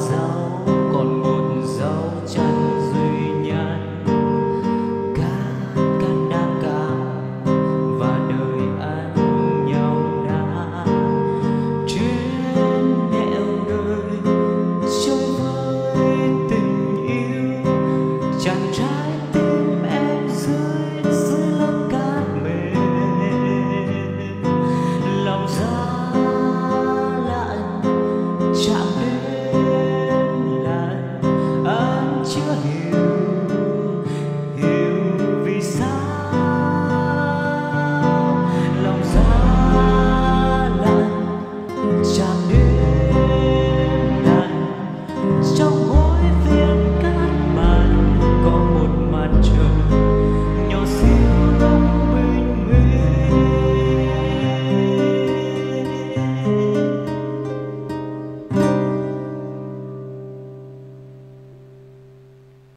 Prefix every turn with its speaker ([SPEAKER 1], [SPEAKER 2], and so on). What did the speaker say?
[SPEAKER 1] thousand.